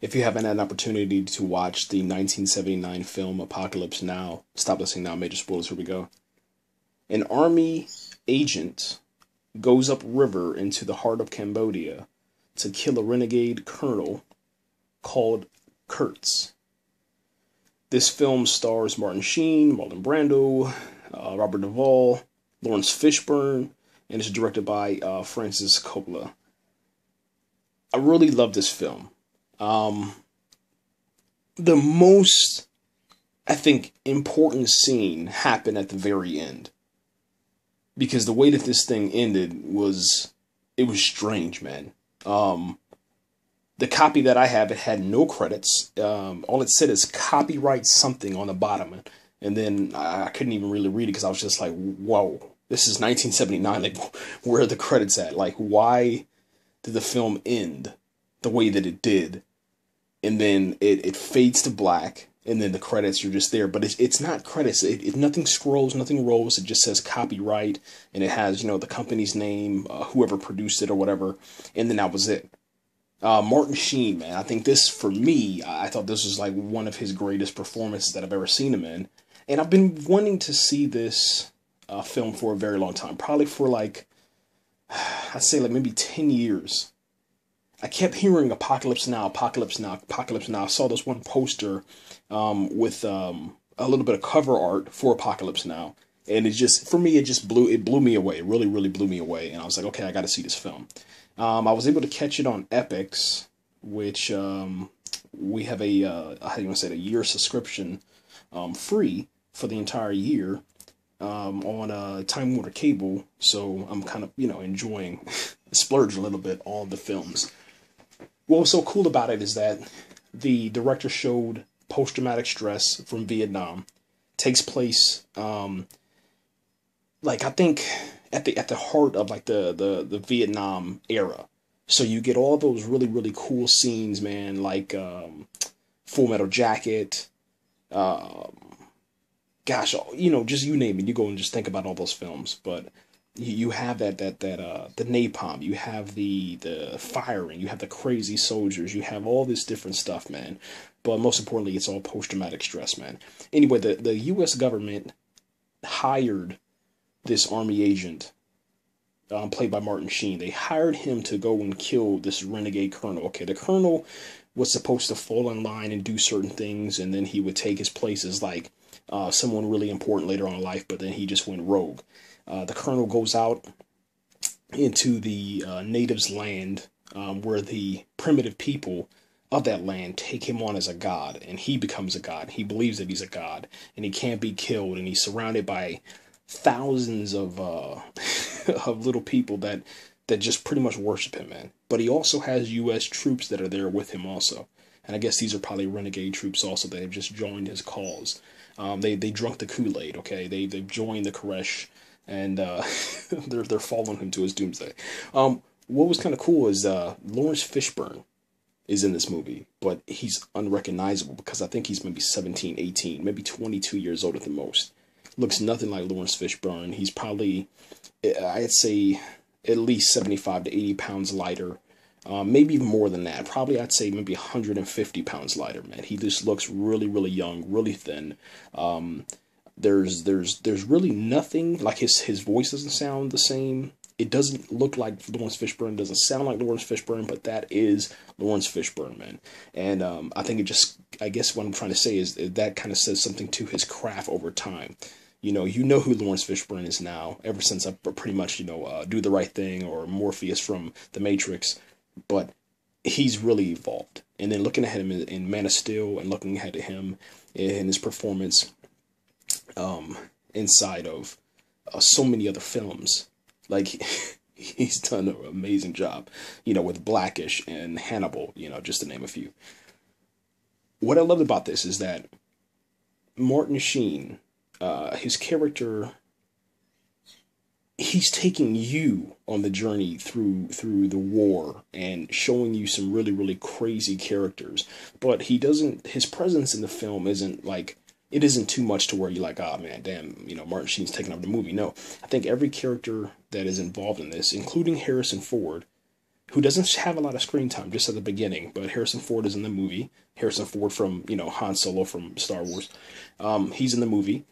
if you haven't had an opportunity to watch the 1979 film Apocalypse Now, stop listening now. Major spoilers. Here we go. An army agent goes upriver into the heart of Cambodia to kill a renegade colonel called Kurtz. This film stars Martin Sheen, Marlon Brando, uh, Robert Duvall, Laurence Fishburne, and is directed by uh, Francis Coppola. I really love this film. Um, the most, I think, important scene happened at the very end. Because the way that this thing ended was, it was strange, man. Um, the copy that I have, it had no credits. Um, all it said is copyright something on the bottom. And then I, couldn't even really read it because I was just like, whoa, this is 1979. Like, where are the credits at? Like, why did the film end the way that it did? And then it, it fades to black, and then the credits are just there. But it's, it's not credits. It, it nothing scrolls, nothing rolls. It just says copyright, and it has you know the company's name, uh, whoever produced it or whatever, and then that was it. Uh, Martin Sheen, man, I think this for me, I thought this was like one of his greatest performances that I've ever seen him in, and I've been wanting to see this uh, film for a very long time, probably for like I'd say like maybe ten years. I kept hearing Apocalypse Now, Apocalypse Now, Apocalypse Now. I saw this one poster um, with um, a little bit of cover art for Apocalypse Now, and it just for me it just blew it blew me away. It really really blew me away, and I was like, okay, I got to see this film. Um, I was able to catch it on Epix, which um, we have a uh, how do you want to say it, a year subscription um, free for the entire year um, on uh, Time Warner Cable. So I'm kind of you know enjoying splurge a little bit on the films. What was so cool about it is that the director showed post traumatic stress from Vietnam takes place um, like I think at the at the heart of like the the the Vietnam era. So you get all those really really cool scenes, man, like um, Full Metal Jacket. Um, gosh, you know, just you name it. You go and just think about all those films, but you, you have that that that uh the napalm. You have the the firing. You have the crazy soldiers. You have all this different stuff, man. But most importantly, it's all post traumatic stress, man. Anyway, the the U.S. government hired this army agent, um, played by Martin Sheen. They hired him to go and kill this renegade colonel. Okay, the colonel was supposed to fall in line and do certain things, and then he would take his place as like uh, someone really important later on in life, but then he just went rogue. Uh, the colonel goes out into the uh, natives' land um, where the primitive people of that land take him on as a god, and he becomes a god. He believes that he's a god, and he can't be killed, and he's surrounded by thousands of uh, of little people that that just pretty much worship him, man. But he also has U.S. troops that are there with him also, and I guess these are probably renegade troops also that have just joined his cause. Um, they they drunk the Kool Aid, okay? They they've joined the Koresh, and uh, they're they're following him to his doomsday. Um, what was kind of cool is uh, Laurence Fishburne is in this movie, but he's unrecognizable because I think he's maybe 17, 18, maybe 22 years old at the most. Looks nothing like Laurence Fishburne. He's probably, I'd say, at least 75 to 80 pounds lighter. Um, maybe even more than that. Probably I'd say maybe 150 pounds lighter, man. He just looks really, really young, really thin. Um, there's there's there's really nothing like his his voice doesn't sound the same it doesn't look like Laurence Fishburne, doesn't sound like Laurence Fishburne, but that is Laurence Fishburne, man. And um, I think it just, I guess what I'm trying to say is that kind of says something to his craft over time. You know, you know who Laurence Fishburne is now, ever since I pretty much, you know, uh, Do the Right Thing or Morpheus from The Matrix, but he's really evolved. And then looking at him in, Man of Steel and looking ahead at him in his performance um, inside of uh, so many other films, like he's done an amazing job, you know, with Blackish and Hannibal, you know, just to name a few. What I love about this is that Martin Sheen, uh, his character, he's taking you on the journey through through the war and showing you some really really crazy characters. But he doesn't. His presence in the film isn't like it isn't too much to where you're like, oh man, damn, you know, Martin Sheen's taking over the movie. No, I think every character that is involved in this, including Harrison Ford, who doesn't have a lot of screen time just at the beginning, but Harrison Ford is in the movie. Harrison Ford from you know Han Solo from Star Wars, um, he's in the movie.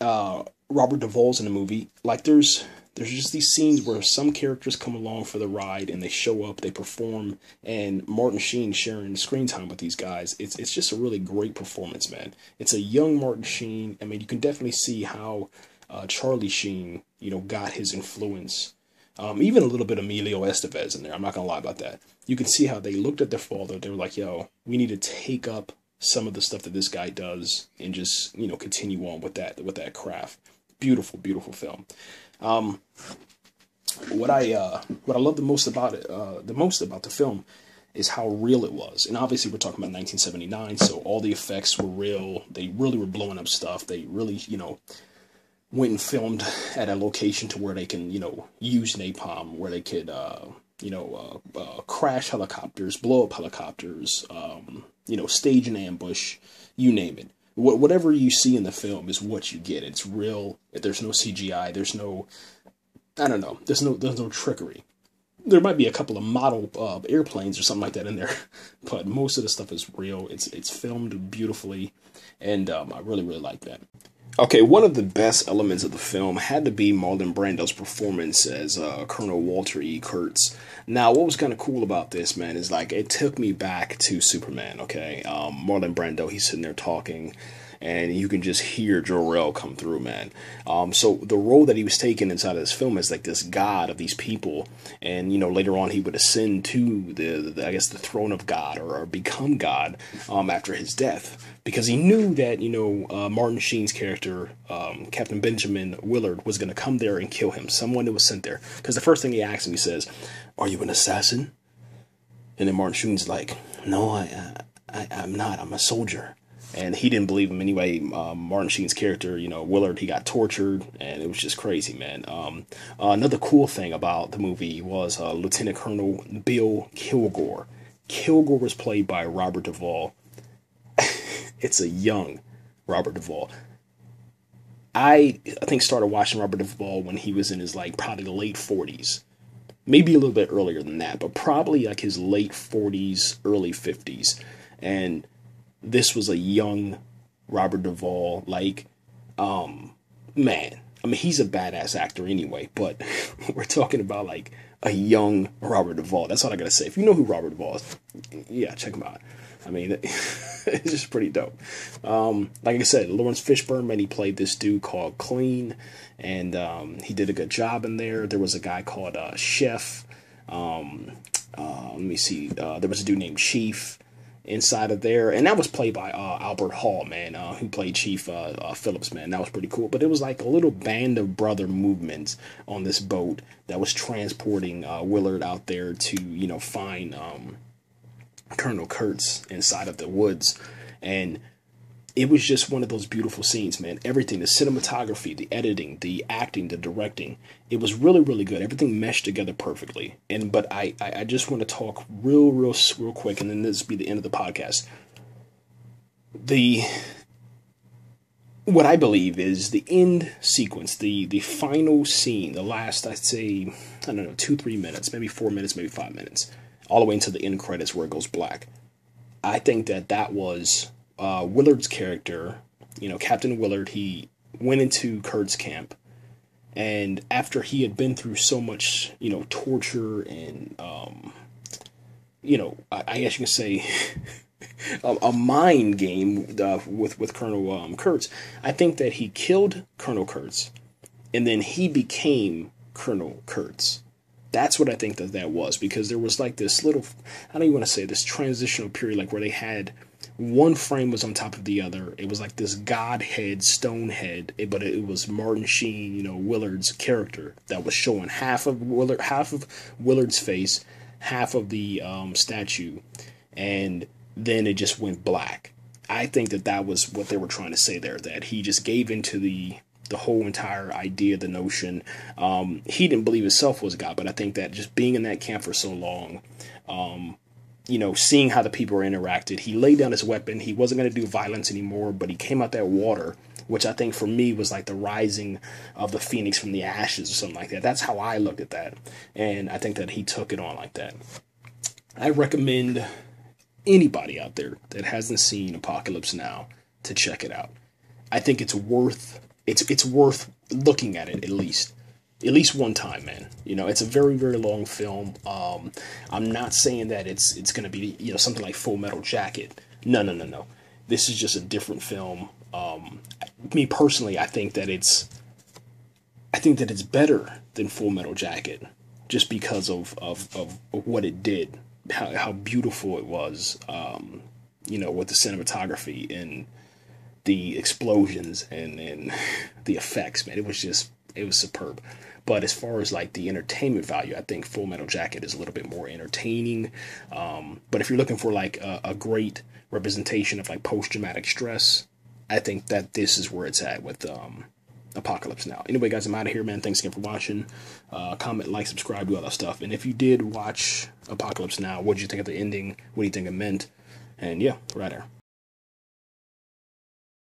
Uh, Robert Duvall's in the movie. Like there's there's just these scenes where some characters come along for the ride and they show up, they perform, and Martin Sheen sharing screen time with these guys. It's it's just a really great performance, man. It's a young Martin Sheen. I mean, you can definitely see how uh, Charlie Sheen, you know, got his influence. Um, even a little bit of Emilio Estevez in there. I'm not gonna lie about that. You can see how they looked at their father. They were like, "Yo, we need to take up some of the stuff that this guy does and just you know continue on with that with that craft." Beautiful, beautiful film. Um, what I uh, what I love the most about it, uh, the most about the film, is how real it was. And obviously, we're talking about 1979, so all the effects were real. They really were blowing up stuff. They really, you know, went and filmed at a location to where they can, you know, use napalm, where they could, uh, you know, uh, uh, crash helicopters, blow up helicopters, um, you know, stage an ambush, you name it whatever you see in the film is what you get. It's real. There's no CGI. There's no, I don't know. There's no there's no trickery. There might be a couple of model uh, airplanes or something like that in there, but most of the stuff is real. It's it's filmed beautifully, and um, I really really like that. Okay, one of the best elements of the film had to be Marlon Brando's performance as uh, Colonel Walter E. Kurtz. Now, what was kind of cool about this, man, is like it took me back to Superman, okay? Um, Marlon Brando, he's sitting there talking and you can just hear Jor-El come through, man. Um, so the role that he was taking inside of this film is like this god of these people, and you know later on he would ascend to the, the I guess the throne of God or, or become God um, after his death because he knew that you know uh, Martin Sheen's character, um, Captain Benjamin Willard, was going to come there and kill him. Someone that was sent there because the first thing he asks him, he says, "Are you an assassin?" And then Martin Sheen's like, "No, I, I I'm not. I'm a soldier." And he didn't believe him anyway. Um, Martin Sheen's character, you know, Willard, he got tortured, and it was just crazy, man. Um, uh, another cool thing about the movie was uh, Lieutenant Colonel Bill Kilgore. Kilgore was played by Robert Duvall. it's a young Robert Duvall. I I think started watching Robert Duvall when he was in his like probably late forties, maybe a little bit earlier than that, but probably like his late forties, early fifties, and this was a young Robert Duvall. Like, um, man, I mean, he's a badass actor anyway, but we're talking about like a young Robert Duvall. That's all I gotta say. If you know who Robert Duvall is, yeah, check him out. I mean, it's just pretty dope. Um, like I said, Laurence Fishburne, man, he played this dude called Clean, and um, he did a good job in there. There was a guy called uh, Chef. Um, uh, let me see. Uh, there was a dude named Chief inside of there, and that was played by uh, Albert Hall, man, uh, who played Chief uh, uh, Phillips, man. That was pretty cool. But it was like a little band of brother movements on this boat that was transporting uh, Willard out there to, you know, find um, Colonel Kurtz inside of the woods, and it was just one of those beautiful scenes, man. Everything, the cinematography, the editing, the acting, the directing, it was really, really good. Everything meshed together perfectly. And but I, I, just want to talk real, real, real quick, and then this will be the end of the podcast. The what I believe is the end sequence, the the final scene, the last I'd say I don't know two, three minutes, maybe four minutes, maybe five minutes, all the way into the end credits where it goes black. I think that that was uh, Willard's character, you know, Captain Willard, he went into Kurt's camp, and after he had been through so much, you know, torture and, um, you know, I, I guess you can say. a, a, mind game uh, with with Colonel um, Kurtz. I think that he killed Colonel Kurtz, and then he became Colonel Kurtz. That's what I think that that was because there was like this little, I don't even want to say this transitional period, like where they had one frame was on top of the other. It was like this godhead, stone head, but it was Martin Sheen, you know, Willard's character that was showing half of Willard, half of Willard's face, half of the um, statue, and then it just went black. I think that that was what they were trying to say there. That he just gave into the the whole entire idea, the notion. Um, he didn't believe himself was God, but I think that just being in that camp for so long, um, you know, seeing how the people interacted. He laid down his weapon. He wasn't going to do violence anymore, but he came out that water which I think for me was like the rising of the phoenix from the ashes or something like that. That's how I looked at that, and I think that he took it on like that. I recommend anybody out there that hasn't seen Apocalypse Now to check it out. I think it's worth it's it's worth looking at it at least at least one time, man. You know, it's a very very long film. Um, I'm not saying that it's it's gonna be you know something like Full Metal Jacket. No, no, no, no. This is just a different film. Um, me personally, I think that it's I think that it's better than Full Metal Jacket just because of of, of what it did, how how beautiful it was. Um, you know, with the cinematography and the explosions and and the effects, man. It was just it was superb. But as far as like the entertainment value, I think Full Metal Jacket is a little bit more entertaining. Um, but if you're looking for like a, a great representation of like post traumatic stress, I think that this is where it's at with um, Apocalypse Now. Anyway, guys, I'm out of here, man. Thanks again for watching. Uh, comment, like, subscribe, do all that stuff. And if you did watch Apocalypse Now, what did you think of the ending? What do you think it meant? And yeah, right there.